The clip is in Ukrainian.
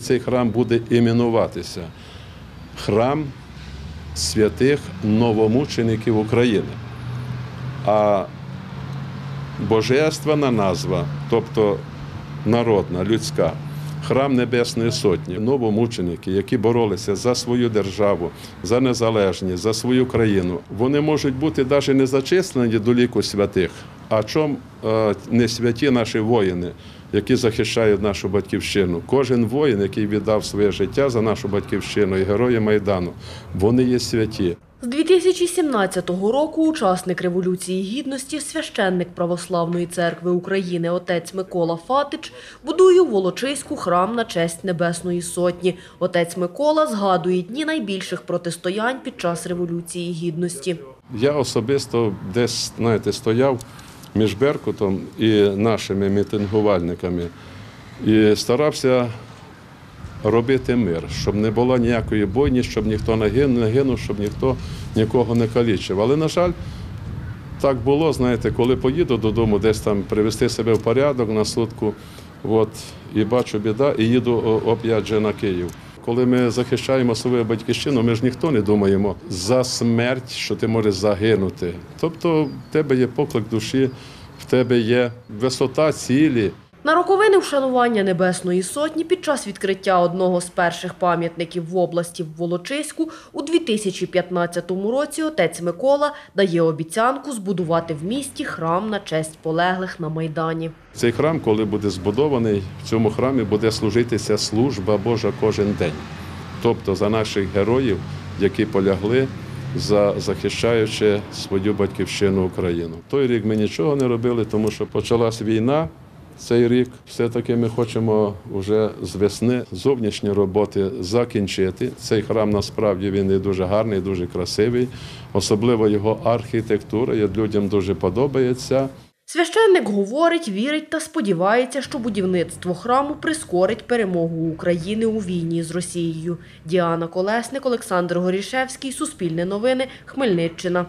Цей храм буде іменуватися храм святих новомучеників України. А божественна назва, тобто народна, людська, храм Небесної Сотні, новомученики, які боролися за свою державу, за незалежність, за свою країну, вони можуть бути навіть не зачислені до ліку святих. А чом е, не святі наші воїни, які захищають нашу батьківщину? Кожен воїн, який віддав своє життя за нашу батьківщину, і герої Майдану, вони є святі. З 2017 року учасник Революції Гідності, священник Православної церкви України отець Микола Фатич будує у Волочиську храм на честь Небесної Сотні. Отець Микола згадує дні найбільших протистоянь під час Революції Гідності. Я особисто десь, знаєте, стояв між Беркутом і нашими мітингувальниками і старався робити мир, щоб не було ніякої бойні, щоб ніхто не гинув, щоб ніхто нікого не калічив. Але, на жаль, так було, знаєте, коли поїду додому, десь там привести себе в порядок на сутку, от, і бачу біда, і їду оп'ять же на Київ. Коли ми захищаємо свою батьківщину, ми ж ніхто не думаємо за смерть, що ти можеш загинути. Тобто в тебе є поклик душі, в тебе є висота цілі. На роковини вшанування Небесної Сотні під час відкриття одного з перших пам'ятників в області в Волочиську у 2015 році отець Микола дає обіцянку збудувати в місті храм на честь полеглих на Майдані. Цей храм, коли буде збудований, в цьому храмі буде служитися служба Божа кожен день. Тобто за наших героїв, які полягли, за захищаючи свою батьківщину Україну. Той рік ми нічого не робили, тому що почалась війна. Цей рік все-таки ми хочемо вже з весни зовнішні роботи закінчити. Цей храм насправді він і дуже гарний, дуже красивий, особливо його архітектура. Людям дуже подобається. Священник говорить, вірить та сподівається, що будівництво храму прискорить перемогу України у війні з Росією. Діана Колесник, Олександр Горішевський, Суспільне новини, Хмельниччина.